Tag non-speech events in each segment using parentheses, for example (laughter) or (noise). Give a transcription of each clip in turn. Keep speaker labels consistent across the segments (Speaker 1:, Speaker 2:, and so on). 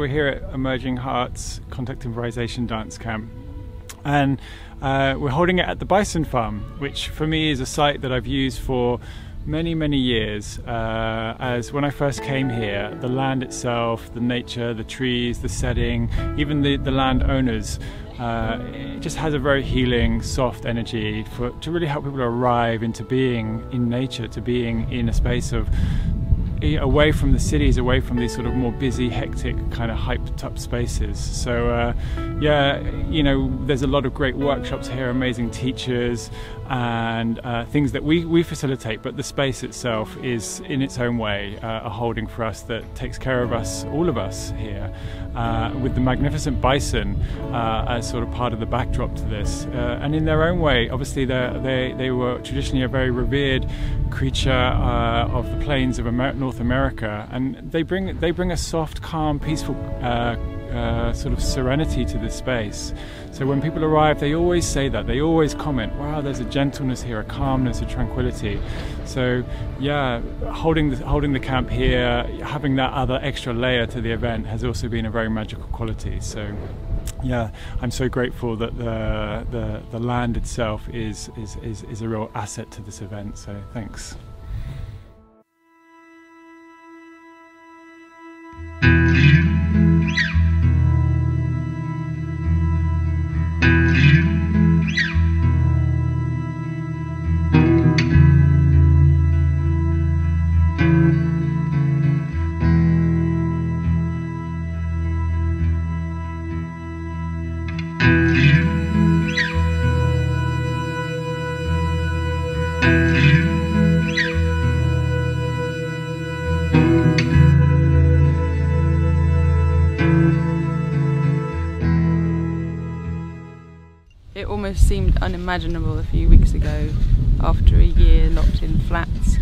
Speaker 1: We're here at Emerging Hearts Contact Improvisation Dance Camp, and uh, we're holding it at the Bison Farm, which for me is a site that I've used for many, many years. Uh, as when I first came here, the land itself, the nature, the trees, the setting, even the, the landowners, uh, it just has a very healing, soft energy for to really help people to arrive into being in nature, to being in a space of away from the cities, away from these sort of more busy, hectic, kind of hyped up spaces. So, uh, yeah, you know, there's a lot of great workshops here, amazing teachers, and uh, things that we, we facilitate, but the space itself is, in its own way, uh, a holding for us that takes care of us, all of us here, uh, with the magnificent bison uh, as sort of part of the backdrop to this. Uh, and in their own way, obviously, they, they were traditionally a very revered creature of the plains of Amer North America, and they bring, they bring a soft, calm, peaceful uh, sort of serenity to this space. So when people arrive, they always say that. They always comment, "Wow, there's a gentleness here, a calmness, a tranquility." So yeah, holding the, holding the camp here, having that other extra layer to the event has also been a very magical quality. So yeah, I'm so grateful that the the, the land itself is, is is is a real asset to this event. So thanks.
Speaker 2: Almost seemed unimaginable a few weeks ago, after a year locked in flats,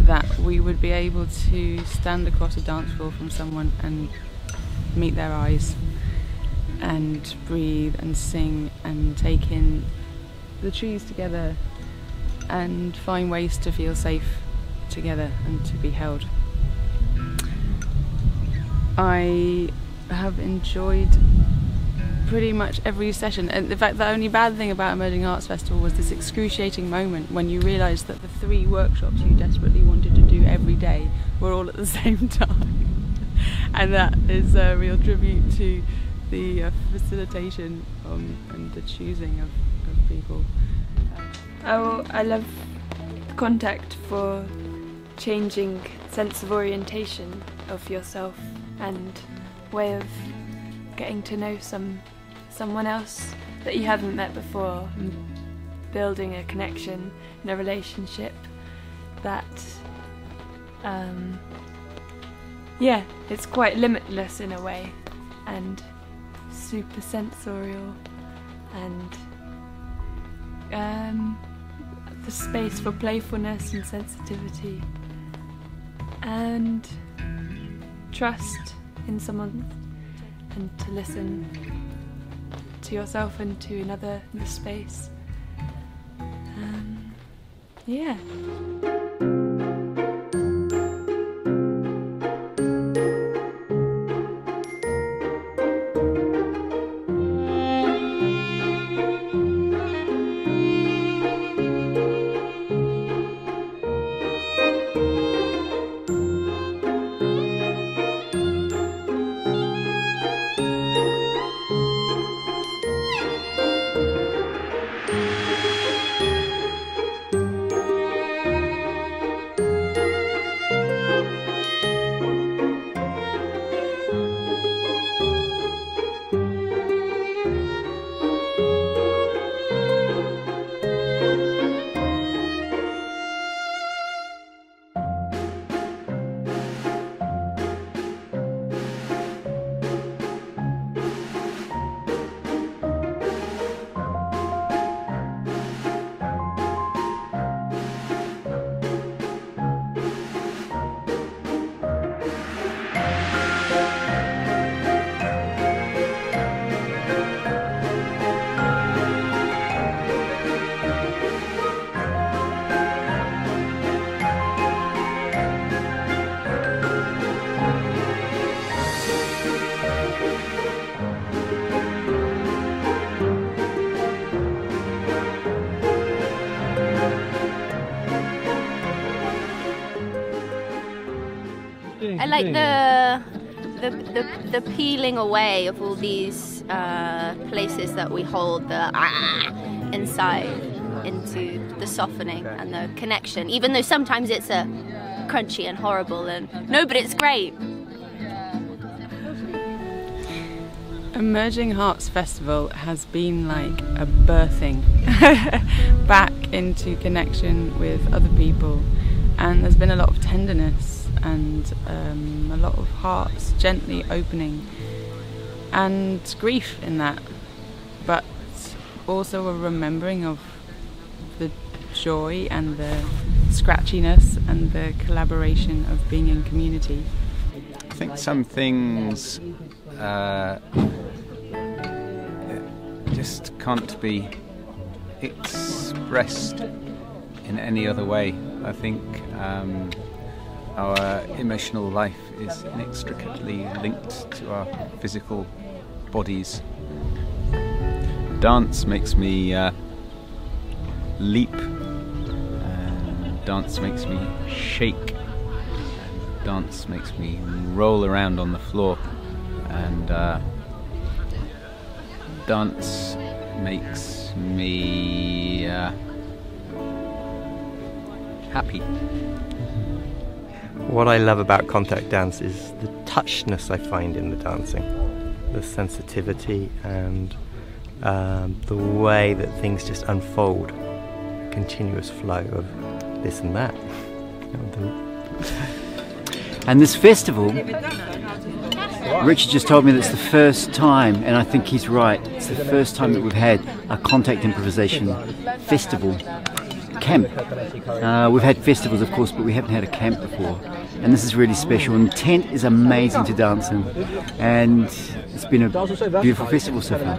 Speaker 2: that we would be able to stand across a dance floor from someone and meet their eyes and breathe and sing and take in the trees together and find ways to feel safe together and to be held. I have enjoyed pretty much every session. And in fact, the only bad thing about Emerging Hearts Festival was this excruciating moment when you realised that the three workshops you desperately wanted to do every day were all at the (laughs) same time. and that is a real tribute to the uh, facilitation um, and the choosing of, of people.
Speaker 3: Oh, I love contact for changing sense of orientation of yourself and way of getting to know some someone else that you haven't met before and building a connection in a relationship that um, yeah it's quite limitless in a way and super sensorial and um, the space for playfulness and sensitivity and trust in someone and to listen to yourself and to another space. Um, yeah.
Speaker 4: Like the the, the, the peeling away of all these uh, places that we hold the ah, inside into the softening and the connection, even though sometimes it's a crunchy and horrible and no, but it's great.
Speaker 2: Emerging Hearts Festival has been like a birthing (laughs) back into connection with other people, and there's been a lot of tenderness and um, a lot of hearts gently opening, and grief in that, but also a remembering of the joy and the scratchiness and the collaboration of being in community.
Speaker 5: I think some things uh, just can't be expressed in any other way. I think um, our emotional life is inextricably linked to our physical bodies. Dance makes me uh, leap, and dance makes me shake, and dance makes me roll around on the floor, and uh, dance makes me uh, happy.
Speaker 6: What I love about contact dance is the touchness I find in the dancing, the sensitivity and um, the way that things just unfold, continuous flow of this and that.
Speaker 7: And this festival, Richard just told me that it's the first time, and I think he's right, it's the first time that we've had a contact improvisation festival camp. Uh, we've had festivals, of course, but we haven't had a camp before. And this is really special. And tent is amazing to dance in. And it's been a beautiful festival so far.